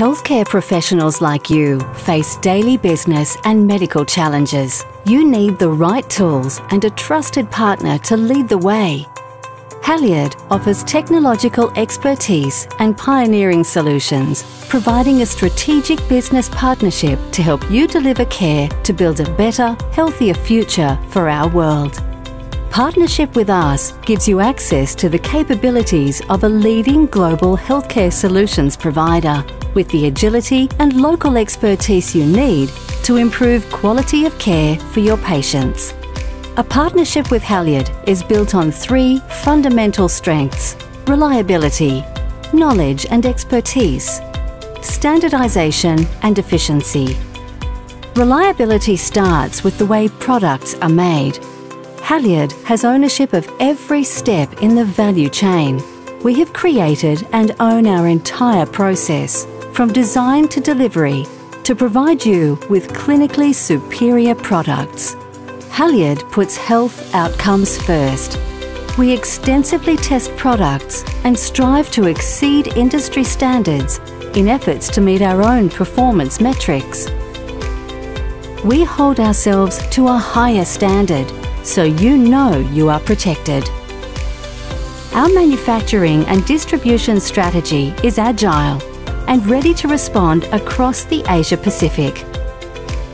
Healthcare professionals like you face daily business and medical challenges. You need the right tools and a trusted partner to lead the way. Halyard offers technological expertise and pioneering solutions, providing a strategic business partnership to help you deliver care to build a better, healthier future for our world. Partnership with us gives you access to the capabilities of a leading global healthcare solutions provider with the agility and local expertise you need to improve quality of care for your patients. A partnership with Halyard is built on three fundamental strengths reliability, knowledge and expertise, standardisation and efficiency. Reliability starts with the way products are made. Halyard has ownership of every step in the value chain. We have created and own our entire process, from design to delivery, to provide you with clinically superior products. Halyard puts health outcomes first. We extensively test products and strive to exceed industry standards in efforts to meet our own performance metrics. We hold ourselves to a higher standard so you know you are protected. Our manufacturing and distribution strategy is agile and ready to respond across the Asia Pacific.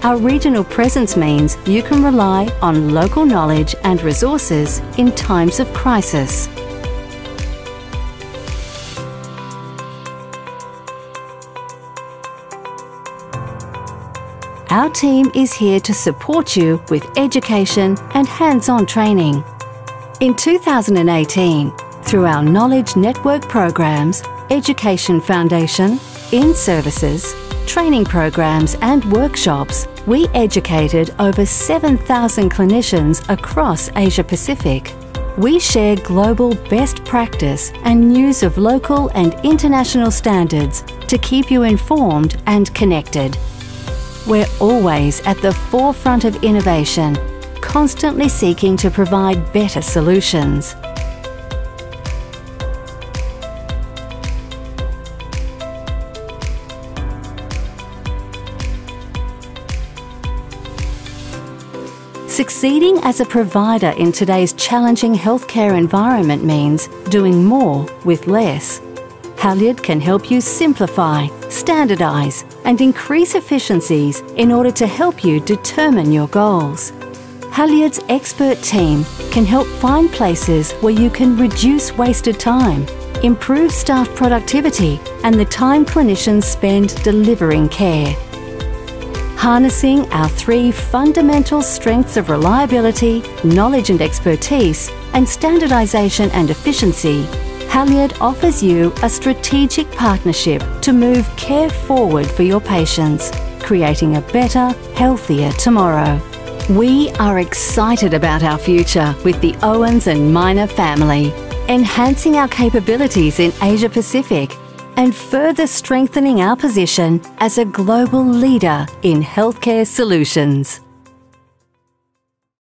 Our regional presence means you can rely on local knowledge and resources in times of crisis. Our team is here to support you with education and hands-on training. In 2018, through our Knowledge Network programs, Education Foundation, in services, training programs and workshops, we educated over 7,000 clinicians across Asia Pacific. We share global best practice and news of local and international standards to keep you informed and connected. We're always at the forefront of innovation, constantly seeking to provide better solutions. Succeeding as a provider in today's challenging healthcare environment means doing more with less. Halyard can help you simplify, standardise, and increase efficiencies in order to help you determine your goals. Halyard's expert team can help find places where you can reduce wasted time, improve staff productivity, and the time clinicians spend delivering care. Harnessing our three fundamental strengths of reliability, knowledge and expertise, and standardisation and efficiency, Halyard offers you a strategic partnership to move care forward for your patients, creating a better, healthier tomorrow. We are excited about our future with the Owens and Minor family, enhancing our capabilities in Asia Pacific and further strengthening our position as a global leader in healthcare solutions.